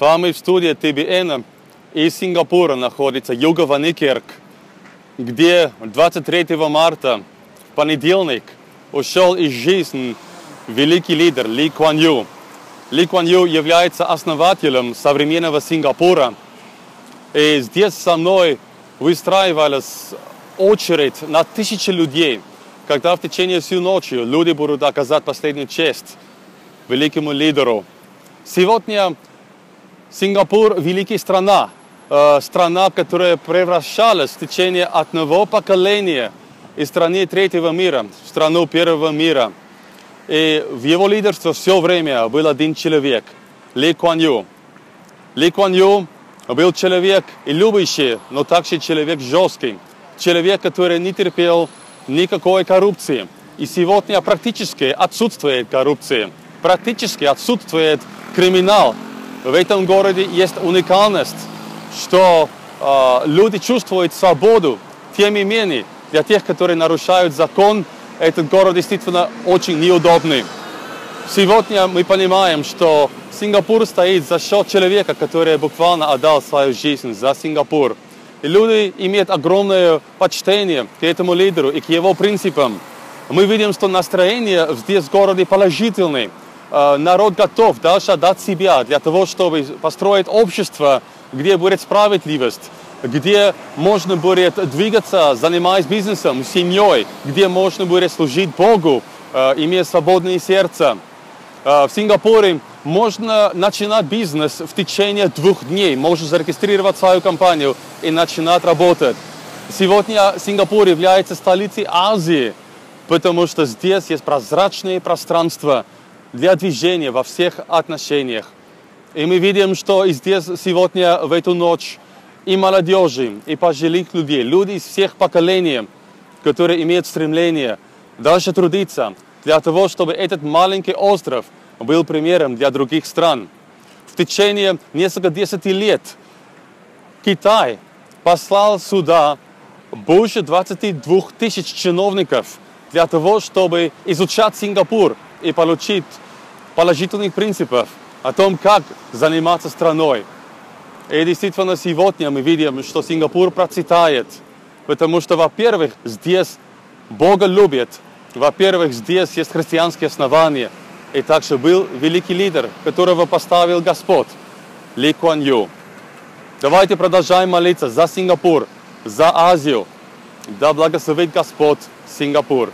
С вами в студии ТБН из Сингапура находится Юга Ваникерк, где 23 марта, в понедельник, ушел из жизни великий лидер Ли Куан Ю. Ли Куан Ю является основателем современного Сингапура. И здесь со мной выстраивалась очередь на тысячи людей, когда в течение всей ночи люди будут оказать последнюю честь великому лидеру. Сегодня Сингапур – великая страна, э, страна, которая превращалась в течение одного поколения из страны третьего мира в страну первого мира. И в его лидерстве все время был один человек – Ли Куан Ю. Ли Куан Ю был человек и любящий, но также человек жесткий, человек, который не терпел никакой коррупции. И сегодня практически отсутствует коррупция, практически отсутствует криминал. В этом городе есть уникальность, что э, люди чувствуют свободу. Тем не менее, для тех, которые нарушают закон, этот город действительно очень неудобный. Сегодня мы понимаем, что Сингапур стоит за счет человека, который буквально отдал свою жизнь за Сингапур. И люди имеют огромное почтение к этому лидеру и к его принципам. Мы видим, что настроение здесь в городе положительное. Народ готов дальше отдать себя для того, чтобы построить общество, где будет справедливость, где можно будет двигаться, занимаясь бизнесом, семьей, где можно будет служить Богу, имея свободное сердце. В Сингапуре можно начинать бизнес в течение двух дней. Можно зарегистрировать свою компанию и начинать работать. Сегодня Сингапур является столицей Азии, потому что здесь есть прозрачное пространство для движения во всех отношениях. И мы видим, что здесь сегодня, в эту ночь, и молодежи, и пожилых людей, люди из всех поколений, которые имеют стремление дальше трудиться для того, чтобы этот маленький остров – был примером для других стран. В течение нескольких десяти лет Китай послал сюда больше 22 тысяч чиновников для того, чтобы изучать Сингапур и получить положительных принципов о том, как заниматься страной. И действительно сегодня мы видим, что Сингапур процветает, потому что, во-первых, здесь Бога любят, во-первых, здесь есть христианские основания – и также был великий лидер, которого поставил Господь, Ли Куан Ю. Давайте продолжаем молиться за Сингапур, за Азию. Да благословит Господь Сингапур.